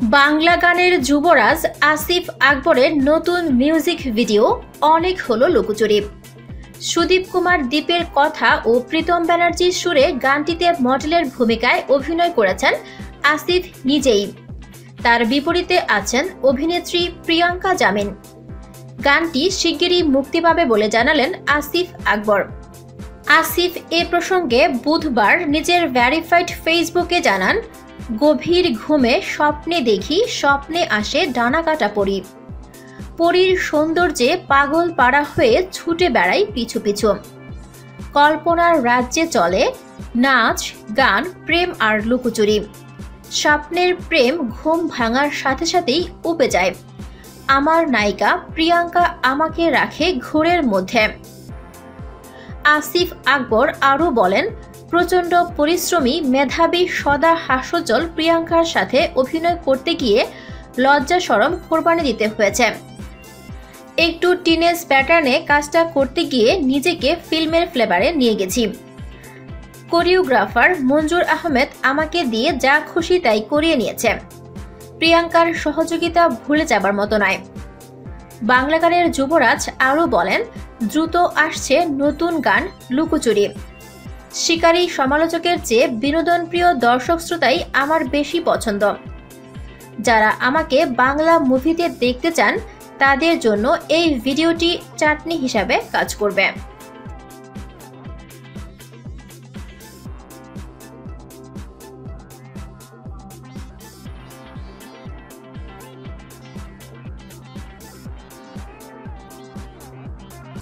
বাংলা গানের যুবরাজ আসিফ আকবরের নতুন মিউজিক ভিডিও অনেক হলো লুকোচুরি সুদীপ কুমার দ্বীপের কথা ও প্রীতম ব্যানার্জির সুরে গানটিতে মডেলের ভূমিকায় অভিনয় করেছেন আসিফ নিজেই। তার বিপরীতে আছেন অভিনেত্রী প্রিয়াঙ্কা জামিন। গানটি শিগগিরই মুক্তি পাবে বলে জানালেন আসিফ আকবর। আসিফ এ প্রসঙ্গে বুধবার নিজের ভ্যারিফাইড ফেসবুকে জানান গভীর ঘুমে স্বপ্নে দেখি, স্বপ্নে আসে ডানা কাটা পরি। পরীর সৌন্দর্যে পাগল পাড়া হয়ে ছুটে বেড়াই পিছু পিছু। কল্পনার রাজ্যে চলে, নাচ, গান, প্রেম আর লুকোচুরি। স্বপ্নের প্রেম ঘুম ভাঙার সাথে সাথেই উপে যায় আমার নায়িকা প্রিয়াঙ্কা আমাকে রাখে ঘোরের মধ্যে। আসিফ আকবর আরও বলেন, প্রচণ্ড পরিশ্রমী মেধাবী সদা হাস্যজল প্রিয়াঙ্কার সাথে অভিনয় করতে গিয়ে লজ্জা সরম কোরবানি দিতে হয়েছে। একটু টিনেজ প্যাটার্নে কাজটা করতে গিয়ে নিজেকে ফিল্মের ফ্লেভারে নিয়ে গেছি। কোরিওগ্রাফার মঞ্জুর আহমেদ আমাকে দিয়ে যা খুশি তাই করিয়ে নিয়েছে। প্রিয়াঙ্কার সহযোগিতা ভুলে যাবার মতো নয়। বাংলা গানের যুবরাজ আরও বলেন দ্রুত আসছে নতুন গান লুকোচুরি। শিকারী সমালোচকের চেয়ে বিনোদনপ্রিয় দর্শক শ্রোতাই আমার বেশি পছন্দ। যারা আমাকে বাংলা মুভিতে দেখতে চান, তাদের জন্য এই ভিডিওটি চাটনি হিসাবে কাজ করবে।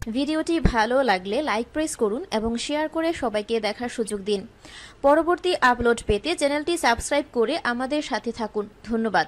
ভিডিওটি ভালো লাগলে লাইক প্রেস করুন এবং শেয়ার করে সবাইকে দেখার সুযোগ দিন। পরবর্তী আপলোড পেতে চ্যানেলটি সাবস্ক্রাইব করে আমাদের সাথে থাকুন। ধন্যবাদ।